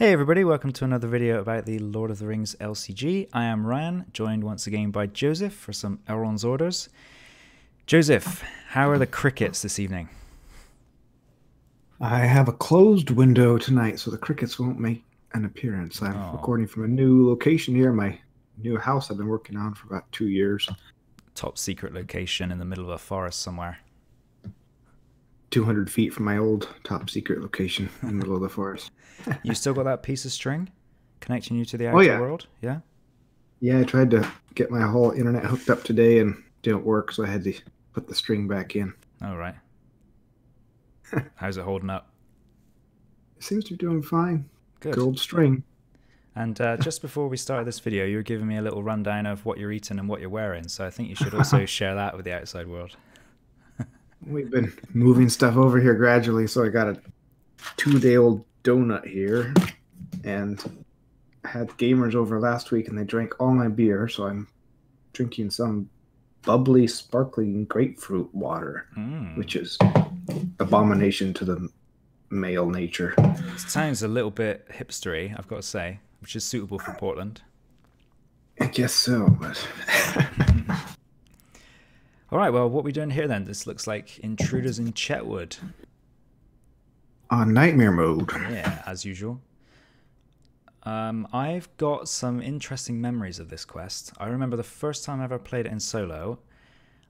Hey everybody, welcome to another video about the Lord of the Rings LCG. I am Ryan, joined once again by Joseph for some Elrond's orders. Joseph, how are the crickets this evening? I have a closed window tonight, so the crickets won't make an appearance. I'm Oh. recording from a new location here, my new house I've been working on for about two years. Top secret location in the middle of a forest somewhere. 200 feet from my old top secret location in the middle of the forest. You still got that piece of string connecting you to the Oh, yeah. world? Yeah? Yeah, I tried to get my whole internet hooked up today and didn't work, so I had to put the string back in. All right. How's it holding up? It seems to be doing fine. Good. Gold string. And uh, just before we started this video, you were giving me a little rundown of what you're eating and what you're wearing. So I think you should also share that with the outside world. We've been moving stuff over here gradually, so I got a two-day-old donut here, and I had gamers over last week, and they drank all my beer, so I'm drinking some bubbly, sparkling grapefruit water, Mm. which is abomination to the male nature. It sounds a little bit hipstery, I've got to say, which is suitable for Portland. I guess so, but All right, well, what are we doing here then? This looks like Intruders in Chetwood. on nightmare mode. Yeah, as usual. Um, I've got some interesting memories of this quest. I remember the first time I ever played it in solo,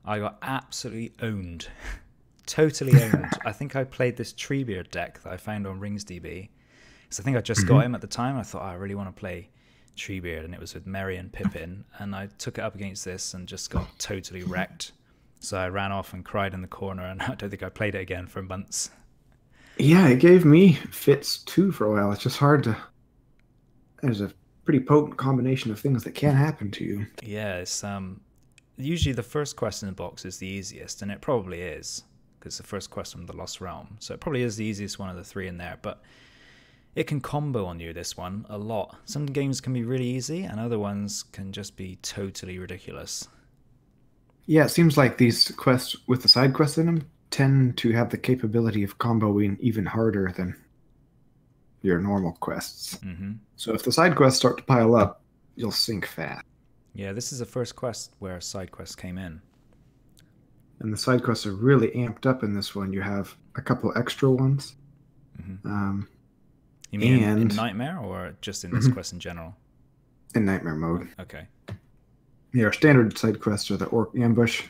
I got absolutely owned. totally owned. I think I played this Treebeard deck that I found on RingsDB. Because I think I just got him at the time. I thought, "Oh, I really want to play Treebeard. And it was with Merry and Pippin. And I took it up against this and just got totally wrecked. So I ran off and cried in the corner. And I don't think I played it again for months. Yeah, it gave me fits too for a while. It's just hard to. There's a pretty potent combination of things that can happen to you. Yeah, it's um usually the first quest in the box is the easiest, and it probably is because the first quest from the Lost Realm. So it probably is the easiest one of the three in there, but it can combo on you this one a lot. Some games can be really easy, and other ones can just be totally ridiculous. Yeah, it seems like these quests with the side quests in them tend to have the capability of comboing even harder than your normal quests. hmm So if the side quests start to pile up, you'll sink fast. Yeah, this is the first quest where side quest came in. And the side quests are really amped up in this one. You have a couple extra ones. Mhm. Um, You mean in- in Nightmare or just in this Mhm. quest in general? in nightmare mode. Okay. Your standard side quests are the orc ambush.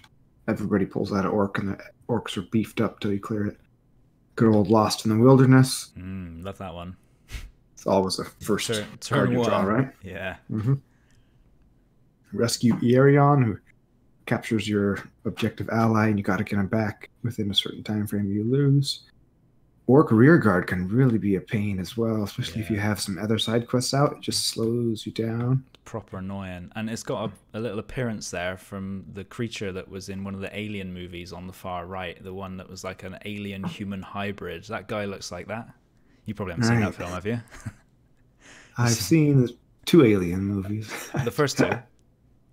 Everybody pulls out an orc, and the orcs are beefed up till you clear it. Good old Lost in the Wilderness. Mm, love that one. It's always the first Turn, card turn you one. draw, right? Yeah. hmm Rescue Iarion, who captures your objective ally, and you got to get him back within a certain time frame. You lose. Orc Rearguard can really be a pain as well, especially if you have some other side quests out. It just slows you down. proper annoying. And it's got a, a little appearance there from the creature that was in one of the Alien movies on the far right, the one that was like an alien human hybrid. That guy looks like that. You probably haven't seen that film, have you? I've seen two Alien movies. the first two.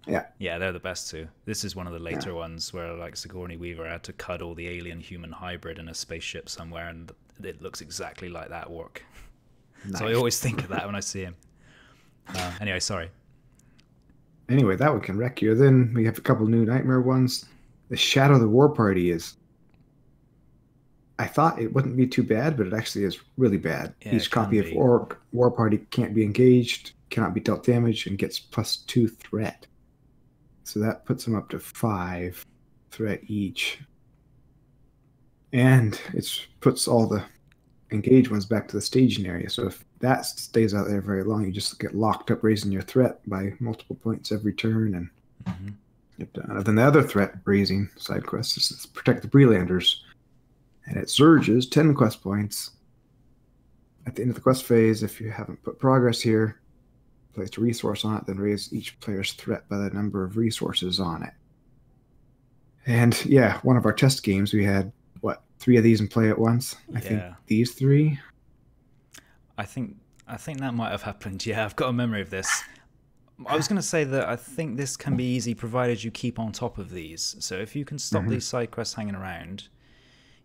Yeah. Yeah, they're the best two. This is one of the later ones where like Sigourney Weaver had to cuddle the alien human hybrid in a spaceship somewhere and it looks exactly like that work. So I always think of that when I see him. Uh, anyway, sorry. Anyway, that one can wreck you. Then we have a couple new Nightmare ones. The Shadow of the War Party is. I thought it wouldn't be too bad, but it actually is really bad. Yeah, Each copy of. Orc War Party can't be engaged, cannot be dealt damage, and gets plus two threat. So that puts them up to five threat each. And it puts all the engaged ones back to the staging area. So if that stays out there very long, you just get locked up raising your threat by multiple points every turn and hmm Yep. Then the other threat raising side quest is to protect the Breelanders. And it surges 10 quest points. At the end of the quest phase, if you haven't put progress here, place a resource on it, then raise each player's threat by the number of resources on it. And yeah, one of our test games, we had, three of these and play at once? I think these three. I think I think that might have happened. Yeah, I've got a memory of this. I was going to say that I think this can be easy provided you keep on top of these. So if you can stop Mhm. these side quests hanging around,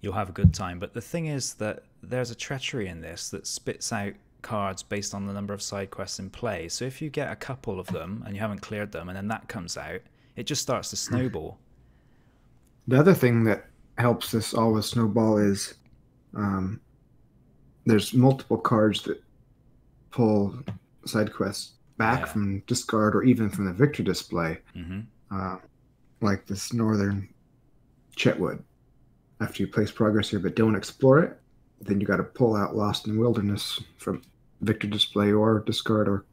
you'll have a good time. But the thing is that there's a treachery in this that spits out cards based on the number of side quests in play. So if you get a couple of them and you haven't cleared them, and then that comes out, it just starts to snowball. The other thing that helps this always snowball is um, there's multiple cards that pull side quests back Yeah. from discard or even from the victor display, hmm uh, like this northern Chetwood. After you place progress here but don't explore it, then you got to pull out Lost in Wilderness from victor display or discard or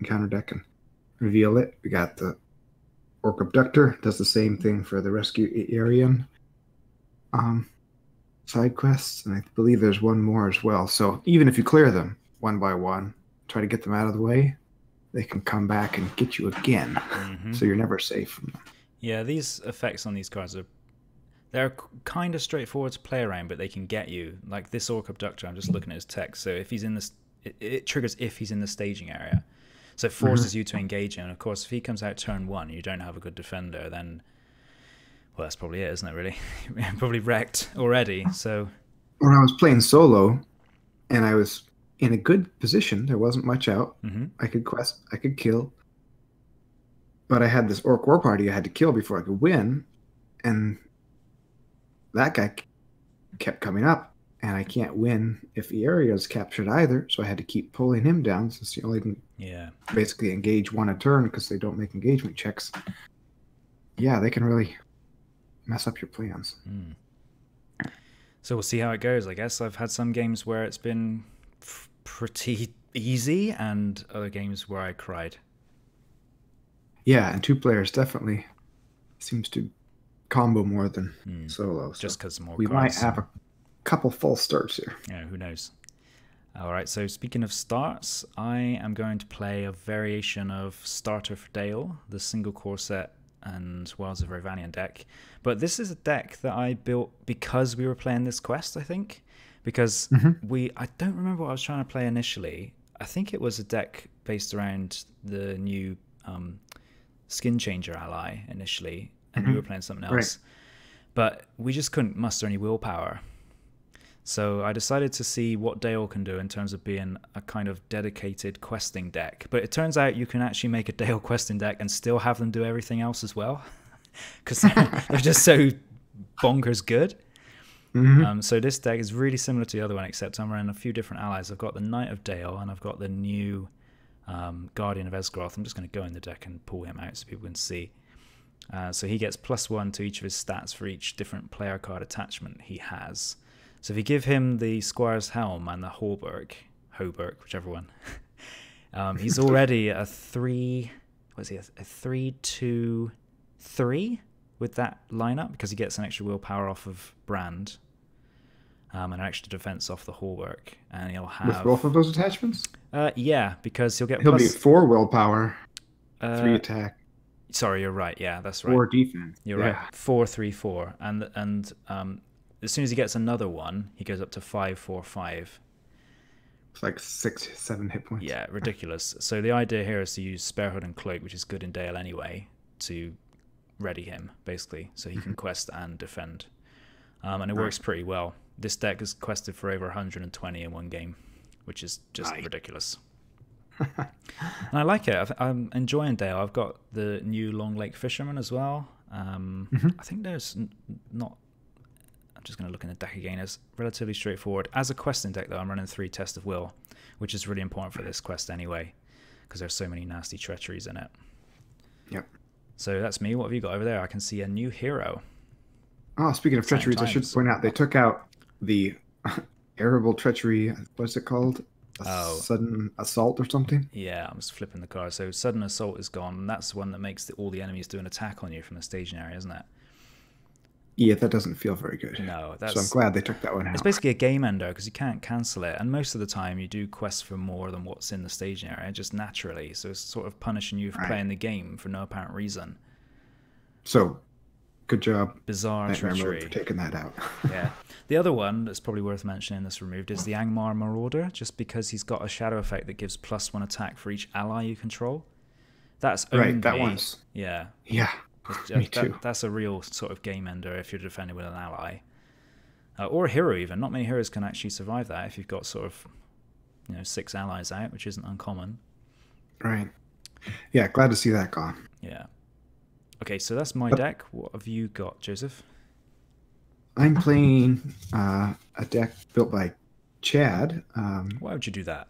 encounter deck and reveal it. We got the Orc Abductor does the same thing for the Rescue Iarion um, side quests, and I believe there's one more as well. So even if you clear them one by one, try to get them out of the way, they can come back and get you again. hmm So you're never safe from them. Yeah, these effects on these cards are they're kind of straightforward to play around, but they can get you. Like this Orc Abductor, I'm just looking at his text. So if he's in this, it, it triggers if he's in the staging area. So it forces you to engage him. And of course, if he comes out turn one, you don't have a good defender, then well, that's probably it, isn't it? Really, probably wrecked already. So When I was playing solo, and I was in a good position, there wasn't much out. hmm I could quest, I could kill, but I had this orc war party I had to kill before I could win, and that guy kept coming up, and I can't win if the area is captured either. So I had to keep pulling him down since you only can yeah, basically engage one a turn because they don't make engagement checks. Yeah, they can really mess up your plans. Mm. So we'll see how it goes. I guess I've had some games where it's been pretty easy, and other games where I cried. Yeah, and two players definitely seems to combo more than Mm. solo. So Just because more we cards. might have a couple false starts here. Yeah, who knows? All right, so speaking of starts, I am going to play a variation of Starter for Dale, the single core set and Wilds of Rhovanion deck. But this is a deck that I built because we were playing this quest, I think. Because Mhm. we, I don't remember what I was trying to play initially. I think it was a deck based around the new um, Skin Changer ally initially, and we Mhm. were playing something Right. else. But we just couldn't muster any willpower. So I decided to see what Dale can do in terms of being a kind of dedicated questing deck. But it turns out you can actually make a Dale questing deck and still have them do everything else as well, because they're, they're just so bonkers good. Mhm. Um, so this deck is really similar to the other one, except I'm running a few different allies. I've got the Knight of Dale and I've got the new um, Guardian of Esgaroth. I'm just going to go in the deck and pull him out so people can see. Uh, so he gets plus one to each of his stats for each different player card attachment he has. So if you give him the Squire's Helm and the Hauberk, Hoberk, whichever one, um, he's already a three. What is he? A, a three, two, three with that lineup because he gets an extra willpower off of Brand, um, and an extra defense off the Hauberk, and he'll have With both of those attachments, Uh, yeah, because he'll get he'll plus. be four willpower, uh, three attack, Sorry, you're right. Yeah, that's right. four defense. You're yeah. right. Four, three, four, and and um, as soon as he gets another one, he goes up to five, four, five. It's like six, seven hit points. Yeah, ridiculous. So the idea here is to use Spare Hood and Cloak, which is good in Dale anyway, to ready him basically, so he can quest and defend, um, and it works pretty well. This deck has quested for over 120 in one game, which is just Nice. ridiculous. and I like it. I've- I'm enjoying Dale. I've got the new Long Lake Fisherman as well. Um, Mhm. I think there's n- not. I'm just going to look in the deck again. It's relatively straightforward. As a questing deck, though, I'm running three Test of Will, which is really important for this quest anyway, because there's so many nasty treacheries in it. Yep. So that's me. What have you got over there? I can see a new hero. Oh, speaking of Exciting treacheries, I should point out they took out the arable treachery. What's it called? A Oh. sudden assault or something. Yeah, I'm just flipping the card. So sudden assault is gone. That's the one that makes the, all the enemies do an attack on you from the staging area, isn't it? Yeah, that doesn't feel very good. No, that's so I'm glad they took that one out. It's basically a game ender because you can't cancel it, and most of the time you do quests for more than what's in the staging area, just naturally. So it's sort of punishing you for Right. playing the game for no apparent reason. So, good job, Bizarre Nightmare for taking that out. yeah. The other one that's probably worth mentioning that's removed is the Angmar Marauder, just because he's got a shadow effect that gives plus one attack for each ally you control. That's only, right, that one's yeah. yeah. Me that- too. that's a real sort of game ender if you're defending with an ally. Uh, or a hero, even. Not many heroes can actually survive that if you've got sort of you know six allies out, which isn't uncommon. Right. Yeah, glad to see that gone. Yeah. Okay, so that's my But- deck. What have you got, Joseph? I'm playing uh, a deck built by Chad. Um, Why would you do that?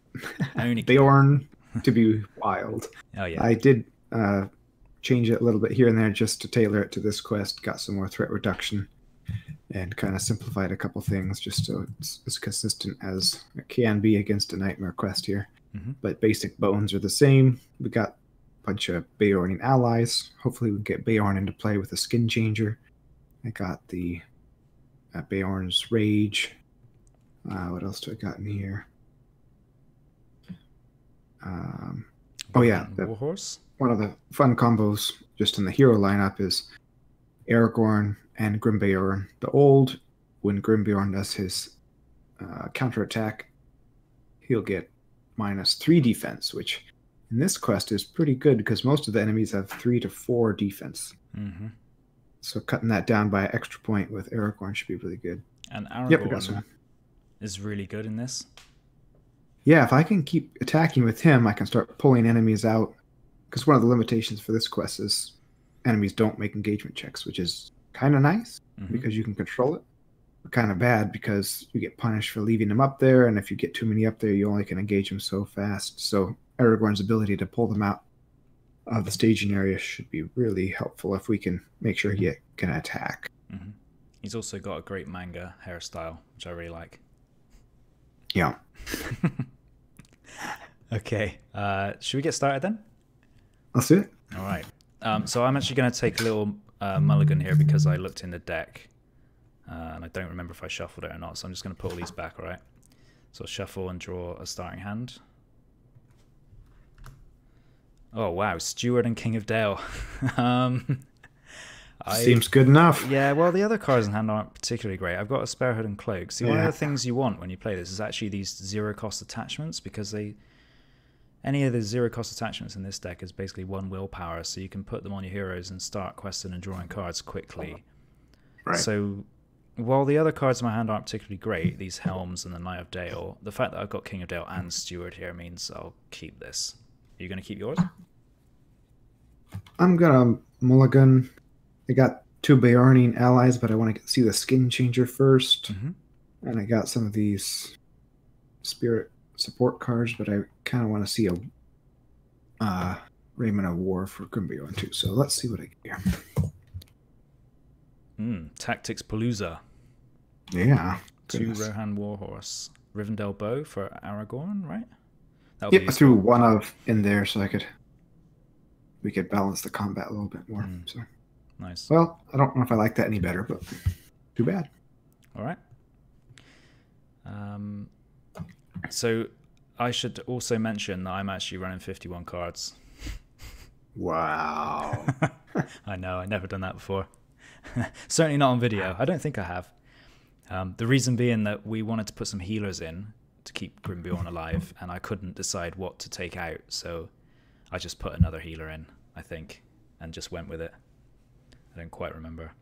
Only Beorn to be wild. Oh yeah. I did uh, change it a little bit here and there just to tailor it to this quest. Got some more threat reduction and kind of simplified a couple things just so it's as consistent as it can be against a nightmare quest here. Mhm. But basic bones are the same. We got a bunch of Beorning allies. Hopefully, we get Beorn into play with a skin changer. I got the uh, Beorn's Rage. Uh, what else do I got in here? Um, oh yeah, the- Warhorse. One of the fun combos just in the hero lineup is Aragorn and Grimbeorn. The old, when Grimbeorn does his uh, counterattack, he'll get minus three defense, which in this quest is pretty good because most of the enemies have three to four defense. hmm So cutting that down by an extra point with Aragorn should be really good. And Aragorn some. is really good in this. Yeah, if I can keep attacking with him, I can start pulling enemies out. Because one of the limitations for this quest is enemies don't make engagement checks, which is kind of nice Mhm. because you can control it. But kind of bad because you get punished for leaving them up there, and if you get too many up there, you only can engage them so fast. So Aragorn's ability to pull them out of the staging area should be really helpful if we can make sure he can attack. Mhm. He's also got a great manga hairstyle, which I really like. Yeah. Okay, uh, should we get started then? Let's do it. All right. Um, so I'm actually going to take a little uh, mulligan here because I looked in the deck uh, and I don't remember if I shuffled it or not. So I'm just going to put all these back. All right. So shuffle and draw a starting hand. Oh wow, Steward and King of Dale. um, I, Seems good enough. yeah, well, the other cards in hand aren't particularly great. I've got a spare hood and cloak. See, one of the things you want when you play this is actually these zero cost attachments because they, any of the zero cost attachments in this deck is basically one willpower, so you can put them on your heroes and start questing and drawing cards quickly. Right. So, while the other cards in my hand aren't particularly great, these Helms and the Knight of Dale, the fact that I've got King of Dale and Steward here means I'll keep this. Are you going to keep yours? I'm gonna mulligan. I got two Beorning allies, but I want to see the skin changer 1st Mhm. And I got some of these spirit support cards, but I kind of want to see a uh, Raiment of War for Grimbeorn too. So let's see what I get here. Mm, Tactics Palooza. Yeah. Two goodness. Rohan Warhorse. Rivendell Bow for Aragorn, right? That Yep, I threw one of in there so I could we could balance the combat a little bit more. Mm. So nice. well, I don't know if I like that any better, but too bad. All right. Um, so I should also mention that I'm actually running 51 cards. Wow. I know, I've never done that before. Certainly not on video. I don't think I have. Um, the reason being that we wanted to put some healers in to keep Grimbeorn alive, and I couldn't decide what to take out, so I just put another healer in, I think, and just went with it. I don't quite remember.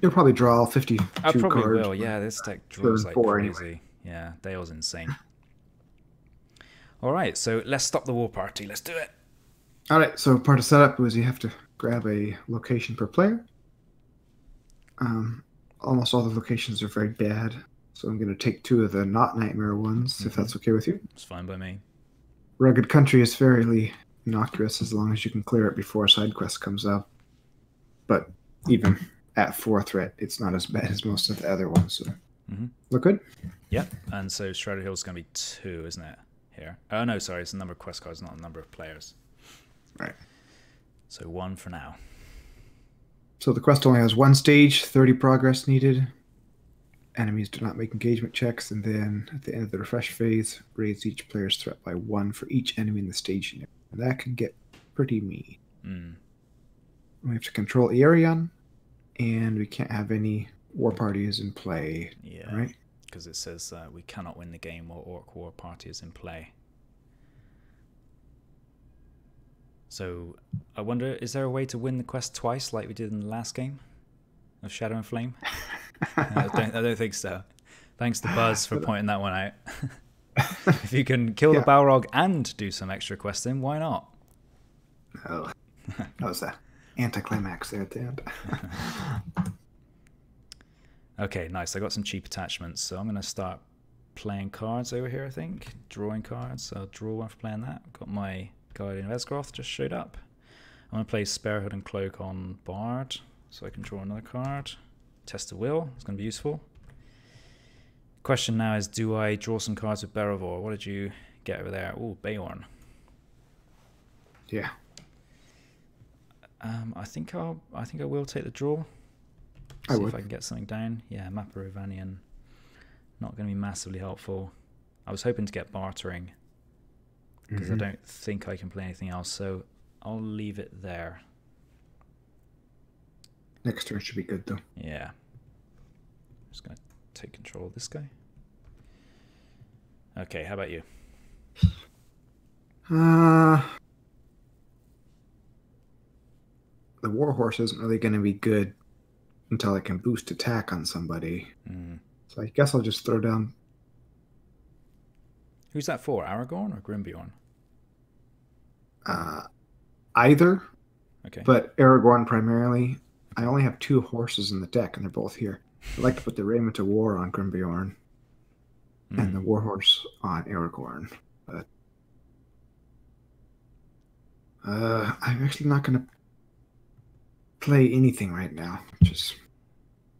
You'll probably draw all 52 I probably cards. will. Yeah, this deck draws like crazy. anyway. Yeah, Dale's insane. All right, so let's stop the war party. Let's do it. All right, so part of setup was you have to grab a location per player. Um, almost all the locations are very bad, so I'm going to take two of the not nightmare ones, if Mhm. that's okay with you. It's fine by me. Rugged Country is fairly innocuous as long as you can clear it before a side quest comes up. But even at four threat, it's not as bad as most of the other ones. So Mm -hmm. look good. Yep. And so Shredder Hill's going to be two, isn't it? Here. Oh no, sorry, it's the number of quest cards, not the number of players. Right. So one for now. So the quest only has one stage, 30 progress needed. Enemies do not make engagement checks, and then at the end of the refresh phase, raise each player's threat by one for each enemy in the stage. And that can get pretty mean. Mm. We have to control Iarion, and we can't have any war parties in play, Yeah. right? Because it says uh, we cannot win the game while Orc War Party is in play. So I wonder, is there a way to win the quest twice like we did in the last game of Shadow and Flame? I, don't, I don't think so. Thanks to Buzz for pointing that one out. if you can kill Yeah. the Balrog and do some extra questing, why not? Oh, that was a anticlimax there at the end. Okay, nice. I got some cheap attachments, so I'm going to start playing cards over here, I think. Drawing cards. So I'll draw one for playing that. I've got my Guardian of Esgaroth just showed up. I'm going to play Sparehood and Cloak on Bard, so I can draw another card. Test of Will. It's going to be useful. Question now is, do I draw some cards with Beravor? What did you get over there? Oh, Bayorn. yeah. Um, I think I'll. I think I will take the draw. I See would. if I can get something down. Yeah, Mappa Rovanian. Not going to be massively helpful. I was hoping to get bartering because I Mhm. don't think I can play anything else. So I'll leave it there. Next turn should be good though. Yeah. Just going to take control of this guy. Okay, how about you? Uh, the warhorse isn't really going to be good until I can boost attack on somebody. Mm. So I guess I'll just throw down. Who's that for? Aragorn or Grimbeorn? Uh, either, Okay. but Aragorn primarily. I only have two horses in the deck, and they're both here. I'd like to put the Raiment of War on Grimbeorn and the Mm. Warhorse on Aragorn. But uh, I'm actually not going to play anything right now. Just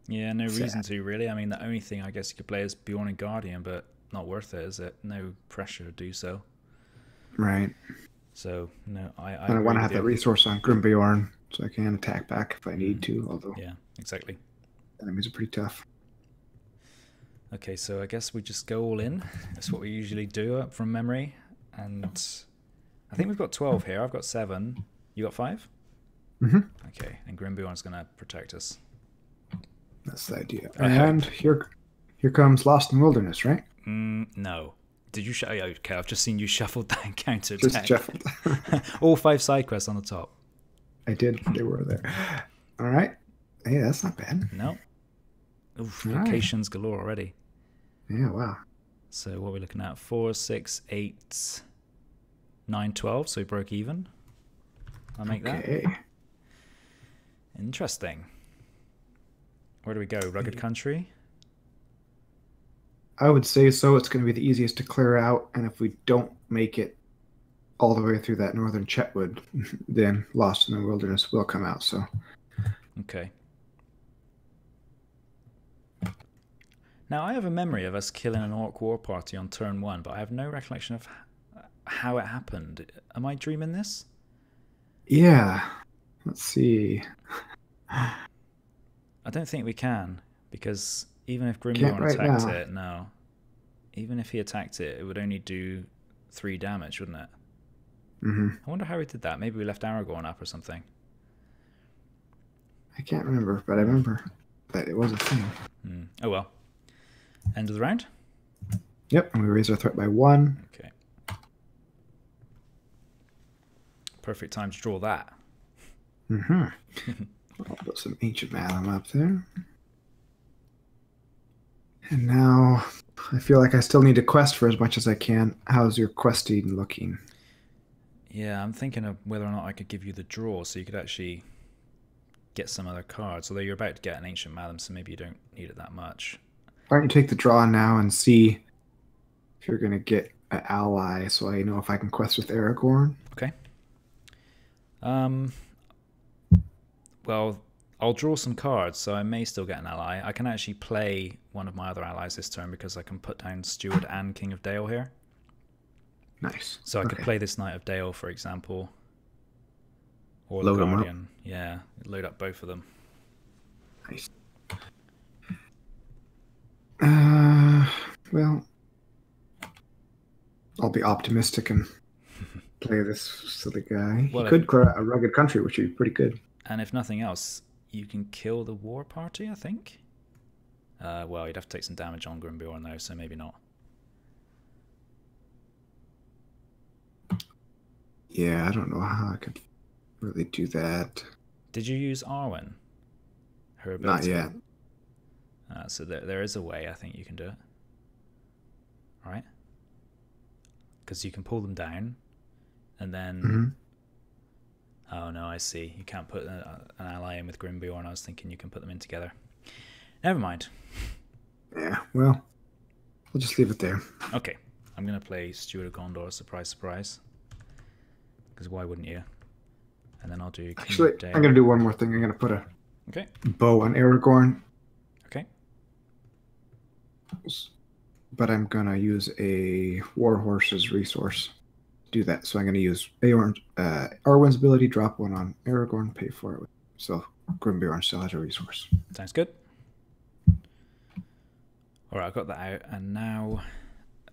Yeah, no reason to really. I mean, the only thing I guess you could play is Bjorn and Guardian, but not worth it, is it? No pressure to do so. right. So no, I. I, I want to have that resource on Grimbeorn so I can attack back if I need Mhm. to. Although Yeah, exactly. enemies are pretty tough. Okay, so I guess we just go all in. That's what we usually do uh, from memory, and I think we've got twelve here. I've got seven. You got five. Hmm Okay, and Grimbeorn's gonna protect us. That's the idea. Okay. And here, here comes Lost in Wilderness, right? Mm, no. Did you? Sh- oh, okay, I've just seen you shuffled that counter Just shuffled. all five side quests on the top. I did. They were there. All right. Hey, that's not bad. No. Oof, All right. locations galore already. Yeah. Wow. So what are we looking at? Four, six, eight, nine, twelve. So we broke even. I'll make that. Interesting. Where do we go? Rugged country? I would say so. It's going to be the easiest to clear out, and if we don't make it all the way through that northern Chetwood, then Lost in the Wilderness will come out. So Okay. Now I have a memory of us killing an orc war party on turn one, but I have no recollection of how it happened. Am I dreaming this? yeah. Let's see. I don't think we can because even if Can't right attacked now. it, no. Even if he attacked it, it would only do three damage, wouldn't it? hmm I wonder how we did that. Maybe we left Aragorn up or something. I can't remember, but I remember that it was a thing. Hmm. Oh well. End of the round. Yep, and we raise our threat by one. Okay. Perfect time to draw that. Mm-hmm. I'll put some ancient Mathom up there. And now I feel like I still need to quest for as much as I can. How's your questing looking? Yeah, I'm thinking of whether or not I could give you the draw so you could actually get some other cards. Although you're about to get an Ancient Mathom, so maybe you don't need it that much. Why don't you take the draw now and see if you're going to get an ally so I know if I can quest with Aragorn? Okay. Um. Well, I'll draw some cards, so I may still get an ally. I can actually play one of my other allies this turn because I can put down Steward and King of Dale here. Nice. So I could play this Knight of Dale, for example, or Load the. Guardian. Yeah, load up both of them. Nice. Uh, well, I'll be optimistic and play this silly guy. Well, he could clear out a rugged country, which would be pretty good. And if nothing else, you can kill the war party, I think. Uh, well, you'd have to take some damage on Grimbeorn though, so maybe not. Yeah, I don't know how I could really do that. Did you use Arwen? Her Not yet. Uh, so there, there is a way I think you can do it. All right. because you can pull them down, and then. Mhm. Oh no, I see. You can't put a, an ally in with Grimbeorn. I was thinking you can put them in together. Never mind. Yeah, well, we'll just leave it there. Okay, I'm gonna play Steward of Gondor. Surprise, surprise. Because why wouldn't you? And then I'll do. King Actually. I'm gonna do one more thing. I'm gonna put a Okay. bow on Aragorn, Okay. but I'm gonna use a warhorse's resource do that. So I'm gonna use Aorn, uh, Arwen's ability, drop one on Aragorn, pay for it. So Grimbeorn still has a resource. Sounds good. All right, I've got that out, and now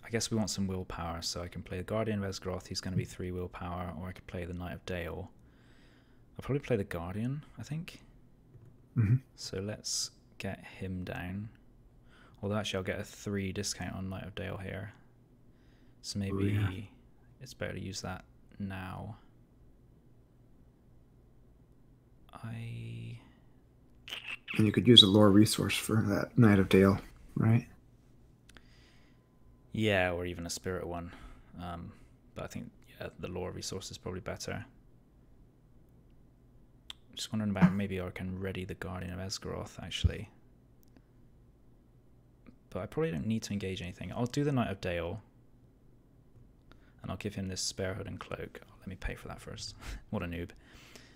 I guess we want some willpower, so I can play the Guardian of Esgaroth. He's going to be three willpower, or I could play the Knight of Dale. I'll probably play the Guardian, I think. Mhm. So let's get him down. Although actually, I'll get a three discount on Knight of Dale here. So maybe yeah. It's better to use that now. I And you could use a lore resource for that Knight of Dale, right? Yeah, or even a spirit one. Um, but I think yeah, the lore resource is probably better. Just wondering about maybe I can ready the Guardian of Esgaroth actually. But I probably don't need to engage anything. I'll do the Knight of Dale. And I'll give him this spare hood and cloak. Oh, let me pay for that first. what a noob.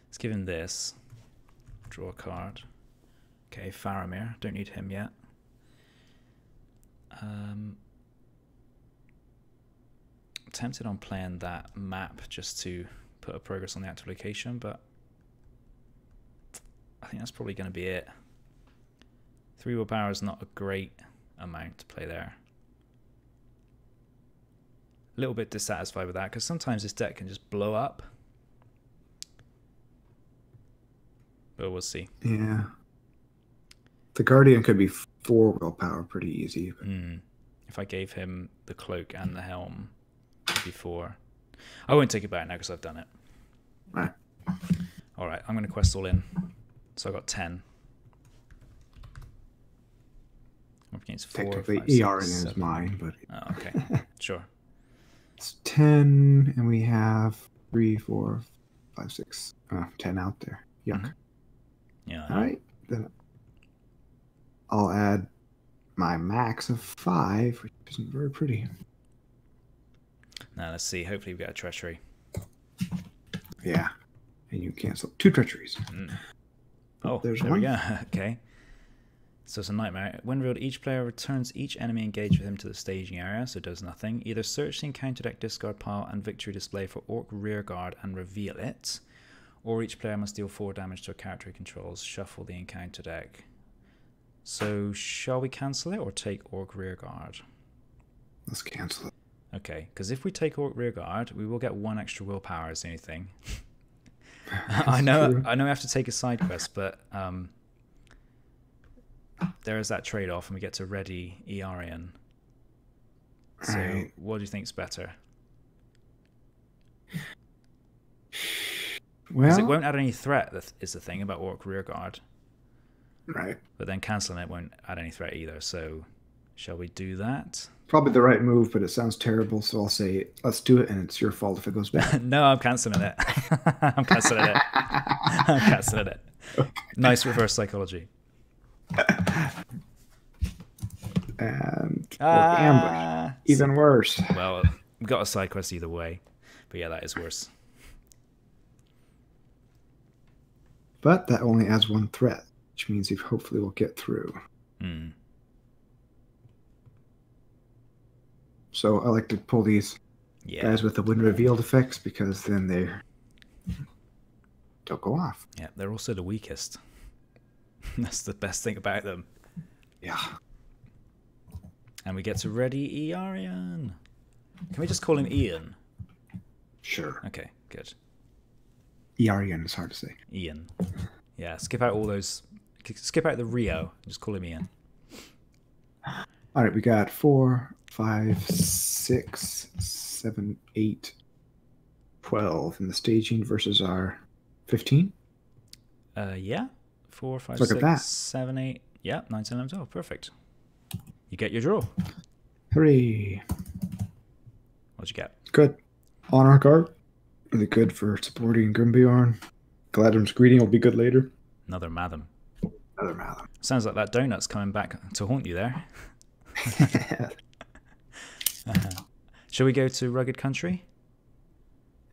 Let's give him this. Draw a card. Okay, Faramir. Don't need him yet. Um, tempted on playing that map just to put a progress on the active location, but I think that's probably going to be it. Three willpower is not a great amount to play there. A little bit dissatisfied with that because sometimes this deck can just blow up. But we'll see. Yeah. The Guardian could be four willpower pretty easy. but- Mm. If I gave him the cloak and the helm before, I won't take it back now because I've done it. Right. All right, I'm going to quest all in. So I got ten. Up against four. Technically, five, six, ERN is seven. mine, but Oh, okay, sure. It's 10, and we have three, four, five, six, uh, 10 out there. Yuck. Mhm. Yeah. All right, then I'll add my max of five, which isn't very pretty. Now let's see. Hopefully we get a treachery. Yeah, and you cancel two treacheries. Mm. Oh, there's there one. we go. okay. So it's a nightmare. When revealed, each player returns each enemy engaged with him to the staging area, so does nothing. Either search the encounter deck discard pile and victory display for Orc Rearguard and reveal it, or each player must deal 4 damage to a character he controls. Shuffle the encounter deck. So, shall we cancel it or take Orc Rearguard? Let's cancel it. Okay, because if we take Orc Rearguard, we will get one extra willpower as anything. I know, true. I know, we have to take a side quest, but um, there is that trade-off, and we get to ready Iarion. So, Right. what do you think's better? Because Well, it won't add any threat. that Is the thing about Orc Rearguard, right. but then canceling it won't add any threat either. So, shall we do that? Probably the right move, but it sounds terrible, so I'll say let's do it, and it's your fault if it goes bad. no, I'm canceling it. I'm canceling it. I'm canceling it. Nice reverse psychology. And or ambush, Ah, even worse. Well, we've got a side quest either way, but yeah, that is worse. But that only adds one threat, which means you hopefully will get through. Hmm. So I like to pull these Yeah, guys with the wind revealed effects because then they don't go off. yeah, they're also the weakest. That's the best thing about them. Yeah. And we get to ready Iarion. Can we just call him Ian? Sure. Okay, good. Iarion is hard to say. Ian. Yeah, skip out all those. Skip out the Rio. Just call him Ian. All right, we got four, five, six, seven, eight, twelve in the staging versus our fifteen. Uh, yeah. Four, five, Look at six, that. seven, eight. Yeah, 19, 11, 12. Perfect. You get your draw. Hooray! What'd you get? Good. Honor card. Really good for supporting Grimbeorn. Gladham's greeting will be good later. Another Mathom. Another Malum. Sounds like that donut's coming back to haunt you there. Shall we go to Rugged Country?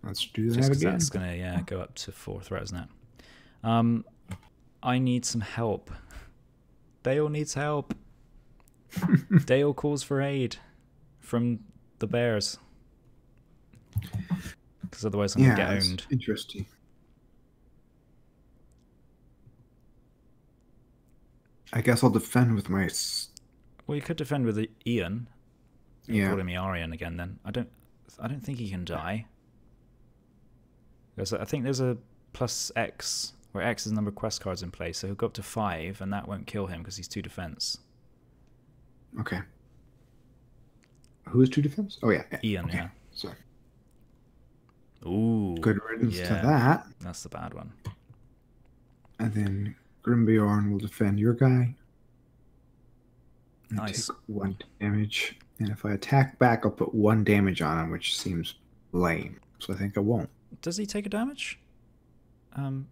Let's do Just that 'cause again. that's going to yeah, go up to four threat, isn't it? Um, I need some help. Dale needs help. Dale calls for aid from the bears. Because otherwise I'm going to yeah, get owned. interesting. I guess I'll defend with my. Well, you could defend with Ian. You're Yeah. calling me Arian again then. I don't I don't think he can die. Because I think there's a plus X where X is the number of quest cards in play, so he'll go up to five and that won't kill him because he's two defense. Okay. Who is two defense? Oh yeah, Ian, okay. yeah. So Ooh. good riddance yeah. to that. That's the bad one. And then Grimbeorn will defend your guy. Nice. Take one damage. And if I attack back, I'll put one damage on him, which seems lame. So I think I won't. Does he take a damage? Um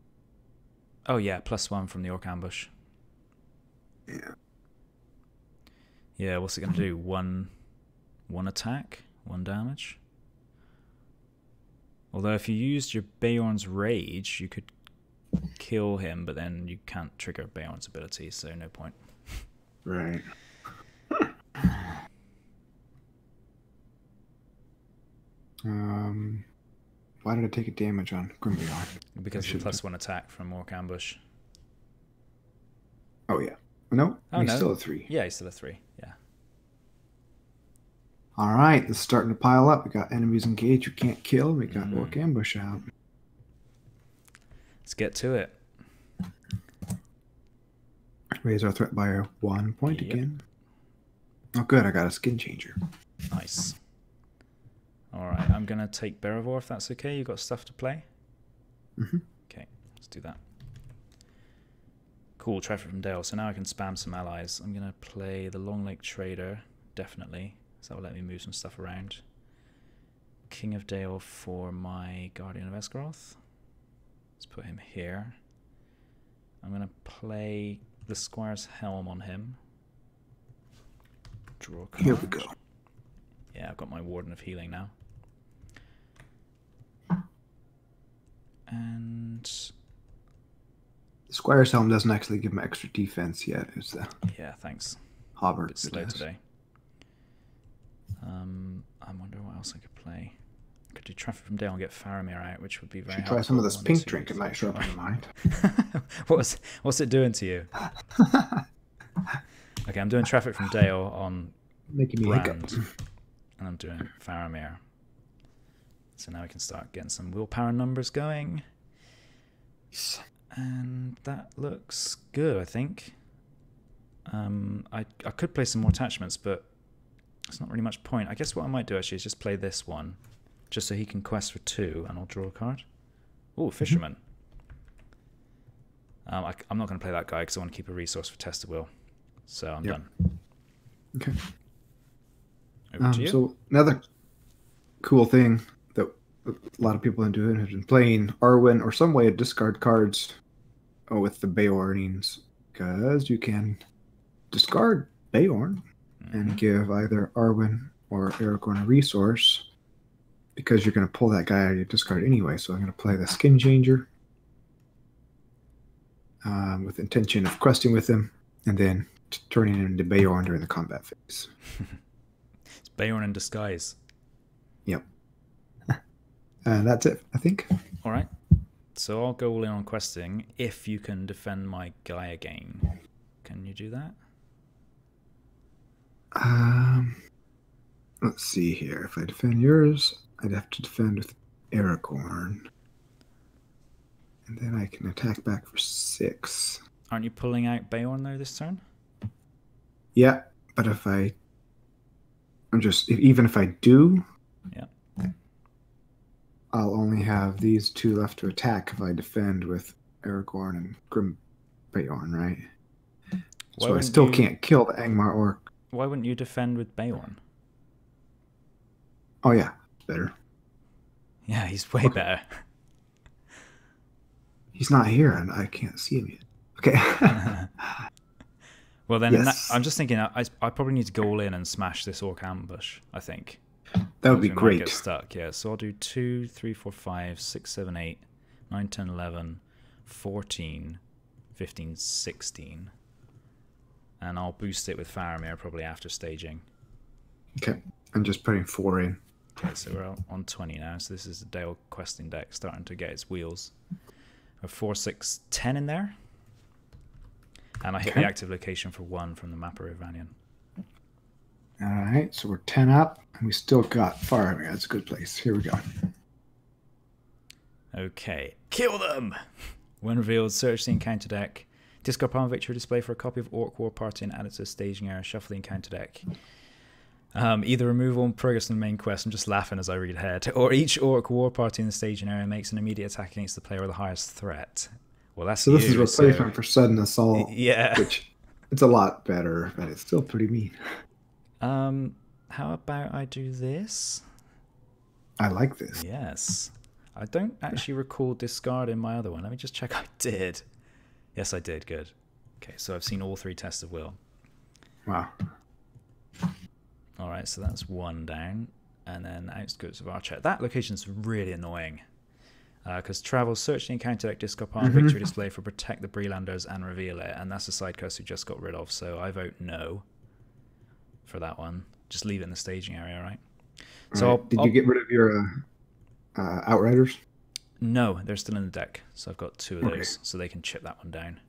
Oh yeah, plus one from the orc ambush. Yeah. Yeah, what's it gonna do? One one attack? One damage? Although if you used your Bayorn's rage, you could kill him, but then you can't trigger Bayorn's ability, so no point. Right. um, why did I take a damage on Grimbeorn? Because of the plus one attack from orc ambush. Oh yeah. No, Oh, he's no. still a three. Yeah, he's still a three. Yeah. All right, this is starting to pile up. We got enemies engaged. We can't kill. We got Mm. orc ambush out. Let's get to it. Raise our threat by a one point Yep. again. Oh, good. I got a skin changer. Nice. Alright, I'm gonna take Beravor if that's okay. You got stuff to play? Mhm. Okay, let's do that. Cool, traffic from Dale. So now I can spam some allies. I'm gonna play the Long Lake Trader, definitely. So that will let me move some stuff around. King of Dale for my Guardian of Esgaroth. Let's put him here. I'm gonna play the Squire's Helm on him. Draw a card. Here we go. Yeah, I've got my Warden of Healing now. And Squire's Helm doesn't actually give him extra defense yet. It's the yeah, thanks. Hobart. bit slow today. Um, I wonder what else I could play. I could do Traffic from Dale and get Faramir out, which would be very Should try some of this One, pink two, drink. It might show up in your mind. what's what's it doing to you? Okay, I'm doing Traffic from Dale on Making me Brand, hiccup. and I'm doing Faramir. So now we can start getting some willpower numbers going. And that looks good, I think. Um, I, I could play some more attachments, but it's not really much point. I guess what I might do actually is just play this one, just so he can quest for two, and I'll draw a card. Oh, Fisherman. Um, I, am not going to play that guy because I want to keep a resource for Test of Will. So I'm Yep. done. Okay. Over Um, to you. so another cool thing that a lot of people have been doing has been playing Arwen or some way to discard cards with the Beornings because you can discard Beorn Mhm. and give either Arwen or Aragorn a resource because you're going to pull that guy out of your discard anyway. So I'm going to play the Skin Changer um, with intention of questing with him and then t- turning him into Bayorn during the combat phase. It's Bayorn in disguise. Yep. And that's it, I think. All right. So I'll go all in on questing if you can defend my guy again. Can you do that? Um, let's see here. If I defend yours, I'd have to defend with Aragorn. And then I can attack back for six. Aren't you pulling out Bayorn though this turn? Yeah, but if I. I'm just. Even if I do. Yeah. I'll only have these two left to attack if I defend with Aragorn and Grim Beorn, right? Why so I still you- can't kill the Angmar Orc. Why wouldn't you defend with Bayorn? Oh, yeah. better. Yeah, he's way better. He's not here, and I can't see him yet. Okay. well, then in that, I'm just thinking I, I probably need to go all in and smash this orc ambush. I think that would be great. Get stuck, yeah. So I'll do 2, 3, 4, 5, 6, 7, 8, 9, 10, 11, 14, 15, 16. And I'll boost it with Faramir probably after staging. Okay. I'm just putting four in. Okay, so we're on 20 now. So this is the Dale questing deck starting to get its wheels. A 4, 6, 10 in there. And I hit Okay. the active location for 1 from the map of Rhovanion. All right. So we're 10 up, and we still got Faramir. That's a good place. Here we go. Okay, kill them! When revealed, search the encounter deck. Discard Palm victory display for a copy of Orc War Party and add it to the staging area. Shuffle the encounter deck. Um, either remove all progress from the main quest. I'm just laughing as I read ahead. Or each Orc War Party in the staging area makes an immediate attack against the player with the highest threat. Well, that's So this is replacement so- for sudden assault, Yeah. which it's a lot better, but it's still pretty mean. Um, how about I do this? I like this. Yes. I don't actually recall discarding my other one. Let me just check I did. Yes, I did. Good. Okay, so I've seen all three tests of will. Wow. All right, so that's one down. And then outskirts of Archet. That location's really annoying. Because travel, search the encounter deck, discard Mhm. victory display for protect the Breelanders and reveal it. And that's a side quest we just got rid of. So I vote no for that one. Just leave it in the staging area, all right? So All I'll- did I'll- you get rid of your uh, uh, outriders? No, they're still in the deck, so I've got two of Okay. those, so they can chip that one down.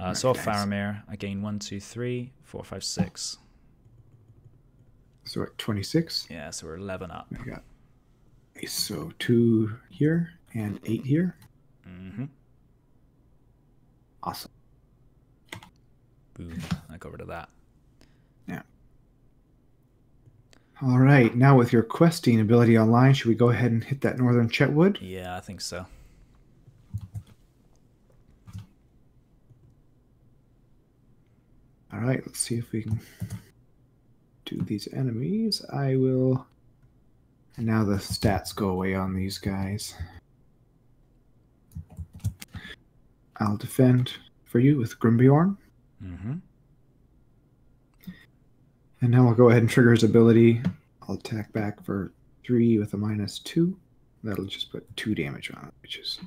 Uh, so off Nice. Faramir, I gain one, two, three, four, five, six. So at 26, Yeah, so we're eleven up. we got so two here and eight here. hmm Awesome. Boom! I got rid of that. All right, now with your questing ability online, should we go ahead and hit that northern Chetwood? Yeah, I think so. All right, let's see if we can do these enemies. I will. And now the stats go away on these guys. I'll defend for you with Grimbeorn. hmm And now I'll go ahead and trigger his ability. I'll attack back for three with a minus two. That'll just put two damage on it, which is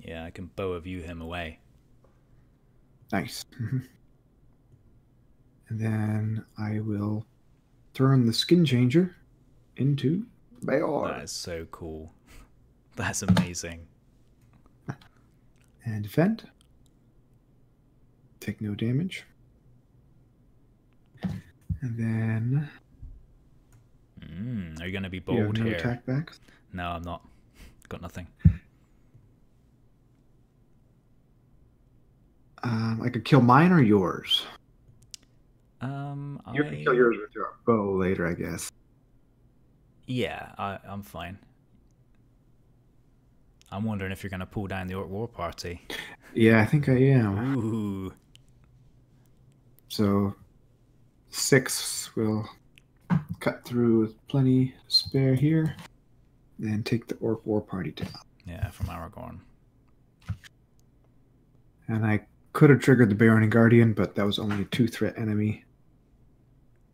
Yeah, I can bow view him away. nice. And then I will turn the skin changer into Beorn That is so cool. That's amazing. and defend. Take no damage. And then Mm, are you going to be you have bold no here? attack back. No, I'm not. Got nothing. Um, I could kill mine or yours. Um, You I... can kill yours with your bow later, I guess. Yeah, I, I'm fine. I'm wondering if you're going to pull down the Orc War Party. Yeah, I think I am. Ooh. So six will cut through with plenty spare here. Then take the Orc War Party down. Yeah, from Aragorn. And I could have triggered the Beorning Guardian, but that was only a two threat enemy.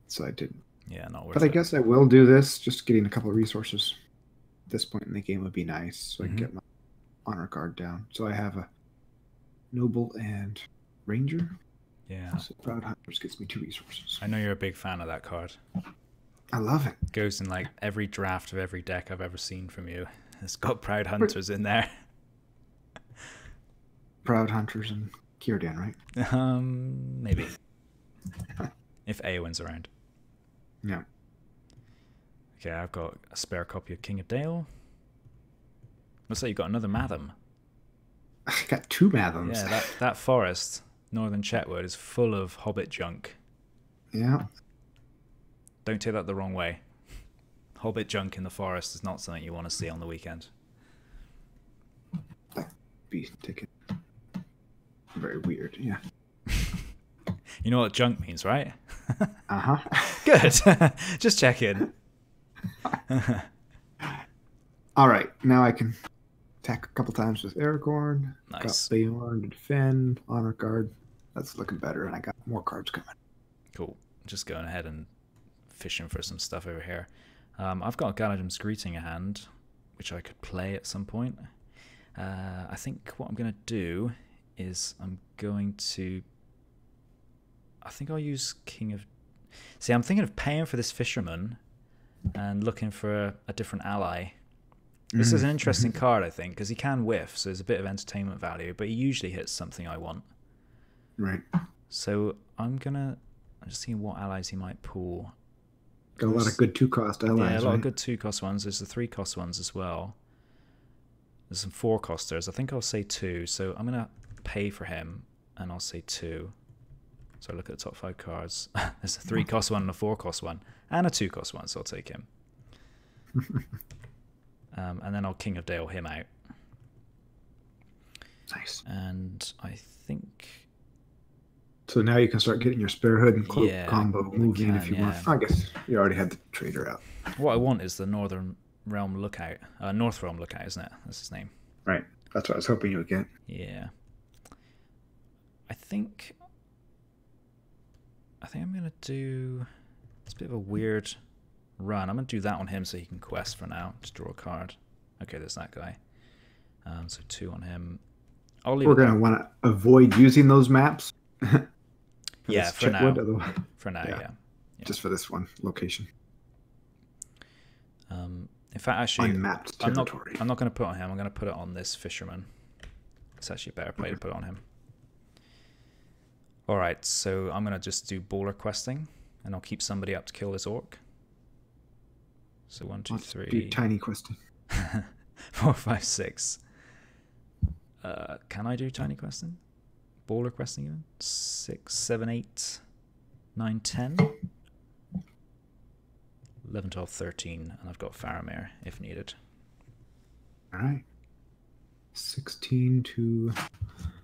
So I didn't. Yeah, not worth But I it. guess I will do this. Just getting a couple of resources at this point in the game would be nice. So I Mhm. can get my honor guard down. So I have a noble and ranger. Yeah. Proud Hunters gets me two resources. I know you're a big fan of that card. I love it. Goes in like every draft of every deck I've ever seen from you. It's got Proud Hunters in there. Proud Hunters and Kierdan, right? Um, maybe. if Eowyn's around. Yeah. Okay, I've got a spare copy of King of Dale. Looks like you've got another Mathom. I got two Mathoms. Yeah, that, that forest, Northern Chetwood, is full of hobbit junk. yeah. Don't take that the wrong way. Hobbit junk in the forest is not something you want to see on the weekend. Be taken. Very weird. Yeah. You know what junk means, right? Uh huh. Good. Just check in. All right, now I can attack a couple times with Aragorn. Nice. Got Beorn to defend. Honor guard. That's looking better, and I got more cards coming. Cool. Just going ahead and fishing for some stuff over here. Um, I've got Galadriel's Greeting in hand, which I could play at some point. Uh, I think what I'm going to do is I'm going to. I think I'll use King of. See, I'm thinking of paying for this fisherman and looking for a, a different ally. This is an interesting card, I think, because he can whiff, so there's a bit of entertainment value, but he usually hits something I want. Right. So I'm gonna. I'm just seeing what allies he might pull. Got a lot of good two cost allies. yeah, a lot right? of good two cost ones. There's the three cost ones as well. There's some four costers. I think I'll say two. So I'm gonna pay for him, and I'll say two. So I look at the top five cards. There's a three cost one and a four cost one, and a two cost one. So I'll take him. um, and then I'll King of Dale him out. Nice. And I think So now you can start getting your spare hood and cloak Yeah, combo moving if can, you want. I guess you already had the trader out. what I want is the Northern Realm Lookout. Uh, North Realm Lookout, isn't it? That's his name. Right. That's what I was hoping you would get. Yeah. I think. I think I'm gonna do. It's a bit of a weird run. I'm gonna do that on him so he can quest for now. Just draw a card. Okay, there's that guy. Um, so two on him. We're gonna want to avoid using those maps. for Yeah, for now. for now. yeah. Yeah. Yeah. Just for this one location. Um, in fact, actually, Unmapped I'm not. territory. I'm not gonna put it on him. I'm gonna put it on this fisherman. It's actually a better play to put it on him. All right, so I'm gonna just do baller questing, and I'll keep somebody up to kill this orc. So one, two, Let's do three, tiny questing. four, five, six. Uh, can I do tiny questing? Baller requesting even? Six, seven, eight, nine, ten. 11, 12, 13, and I've got Faramir if needed. All right. 16 to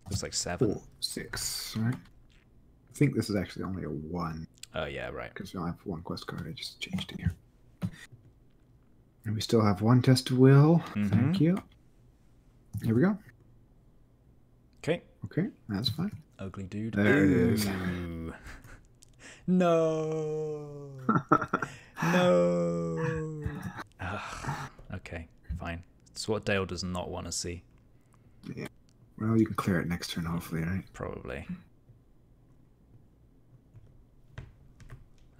Looks like seven. four, 6. All right. I think this is actually only a 1 Oh yeah, right. because we only have one quest card. I just changed it here. And we still have one test of will. Mhm. Thank you. Here we go. Okay. That's fine. Ugly dude. There it is. No. no. Okay, fine. It's what Dale does not want to see, Yeah. Well, you can clear it next turn, hopefully, right? probably.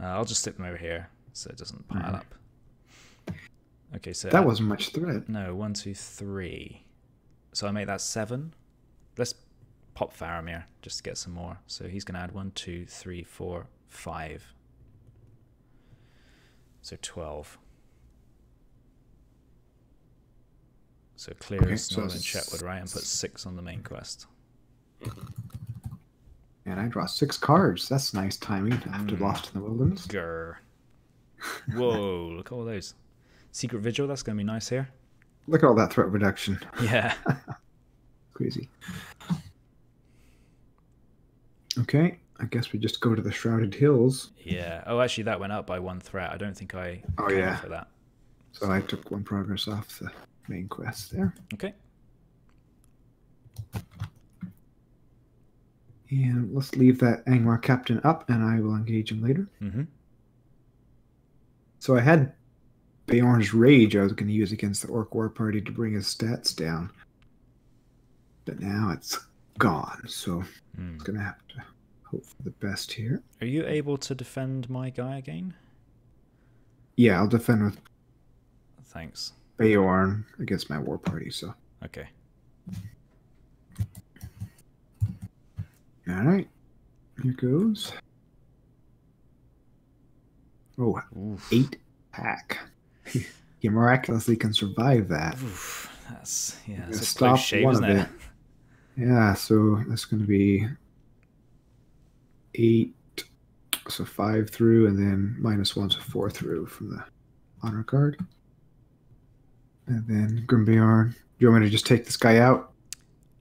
Uh, I'll just stick them over here so it doesn't pile Mhm. up. Okay, so That wasn't much threat. no one, two, three. So I make that seven. Let's pop Faramir just to get some more. So he's gonna add one, two, three, four, five. So twelve. So clears Okay, so s- Chetwood, right, and put six on the main quest. And I draw six cards. That's nice timing after Mm. Lost in the Wilderness. Grr. Whoa! look at all those. Secret Vigil. That's gonna be nice here. Look at all that threat reduction. Yeah. Crazy. Okay, I guess we just go to the Shrouded Hills. Yeah. Oh, actually, that went up by one threat. I don't think I. Oh, yeah. For that. So I took one progress off the main quest there. Okay. And let's leave that Angmar captain up and I will engage him later. Mm-hmm. So I had Beorn's Rage I was going to use against the Orc War Party to bring his stats down. But now it's gone, so Hmm. it's going to have to hope for the best here. Are you able to defend my guy again? Yeah, I'll defend with Thanks. Beorn against my War Party, so. Okay. All right. Here goes. Oh, Oof. eight pack. you miraculously can survive that. Oof. That's yeah. That's a stop close shave, one isn't of it? Yeah, so that's going to be eight, so five through, and then minus one, so four through from the honor card. And then Grimbeorn. Do you want me to just take this guy out?